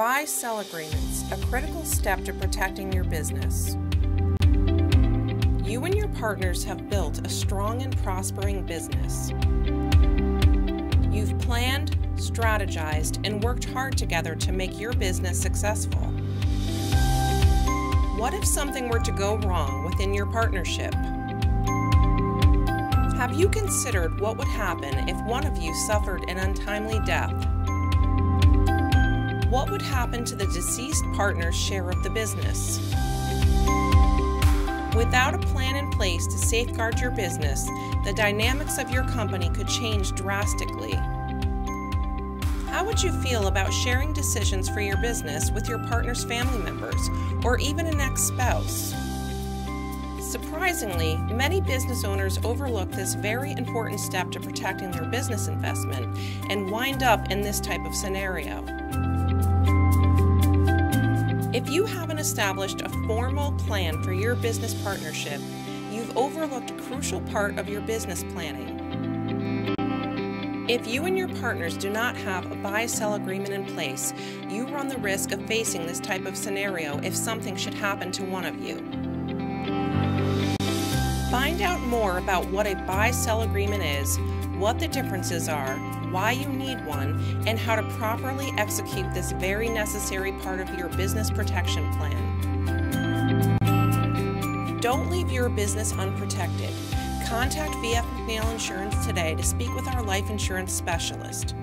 buy sell agreements a critical step to protecting your business? You and your partners have built a strong and prospering business. You've planned, strategized, and worked hard together to make your business successful. What if something were to go wrong within your partnership? Have you considered what would happen if one of you suffered an untimely death? What would happen to the deceased partner's share of the business? Without a plan in place to safeguard your business, the dynamics of your company could change drastically. How would you feel about sharing decisions for your business with your partner's family members or even an ex spouse? Surprisingly, many business owners overlook this very important step to protecting their business investment and wind up in this type of scenario. If you haven't established a formal plan for your business partnership, you've overlooked a crucial part of your business planning. If you and your partners do not have a buy sell agreement in place, you run the risk of facing this type of scenario if something should happen to one of you. Find out more about what a buy sell agreement is, what the differences are, why you need one, and how to properly execute this very necessary part of your business protection plan. Don't leave your business unprotected. Contact VF McNeil Insurance today to speak with our life insurance specialist.